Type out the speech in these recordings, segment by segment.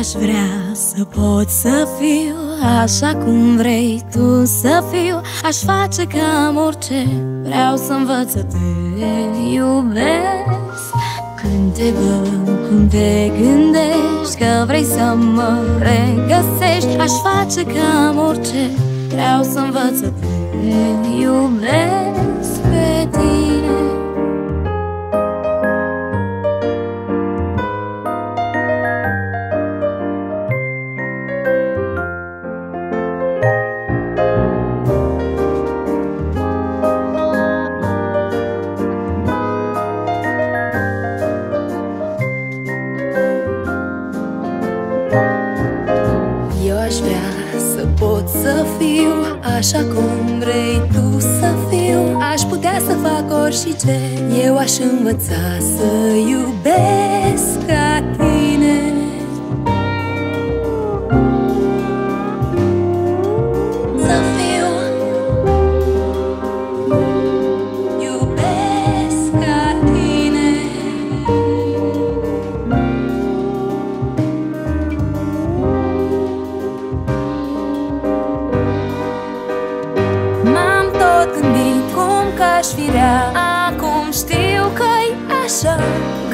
aș vrea să pot să fiu Așa cum vrei tu să fiu. Aș face cam orice Vreau să învăț să te iubesc. Când te văd, cum te gândești Că vrei să mă regăsești Aș face cam orice Vreau să învăț să te iubesc Așa cum vrei tu să fiu. Aș putea să fac orice Eu aș învăța să iubesc ca tine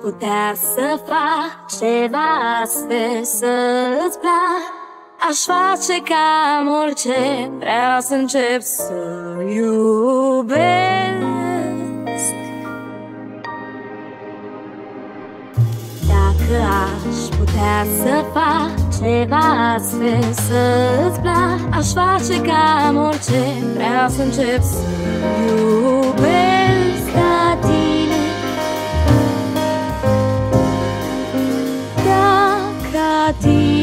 putea să fac ceva astăzi să-ți plac. Aș face cam orice Vreau să încep să iubesc. Dacă aș putea să fac ceva astăzi să-ți plac Aș face cam orice Vreau să încep să iubesc tine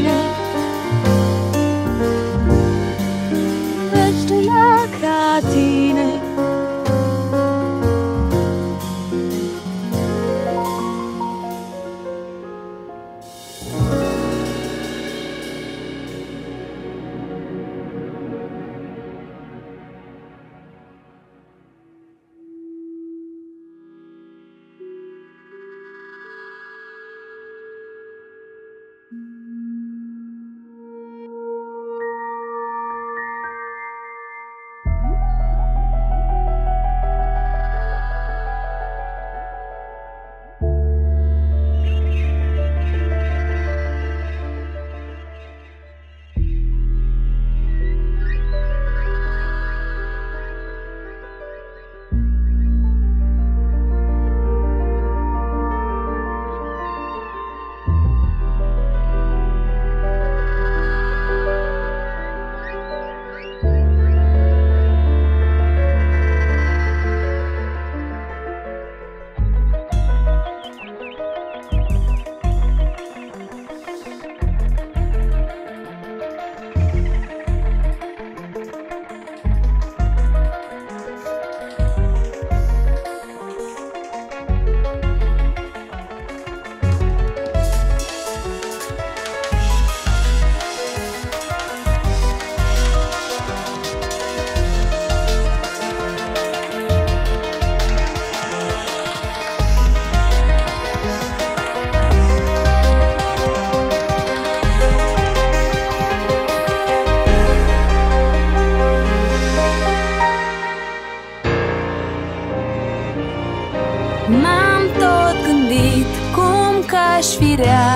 M-am tot gândit cum că-aș fi rea.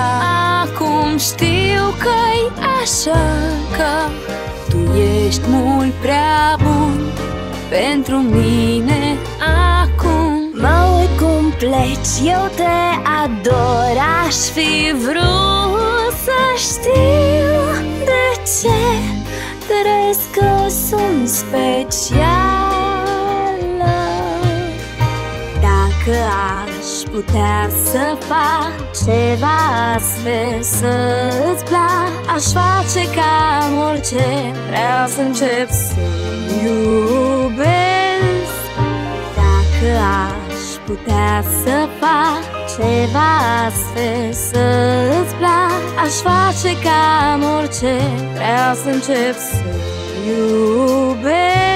Acum știu că-i așa Că tu ești mult prea bun pentru mine. Acum Mă uit cum pleci, eu te ador. Aș fi vrut să știu de ce Crezi că sunt special. Dacă aș putea să fac ceva astfel să-ți plac. Aș face cam orice Vreau să încep să iubesc. Dacă aș putea să fac ceva astfel să-ți plac. Aș face cam orice Vreau să încep să iubesc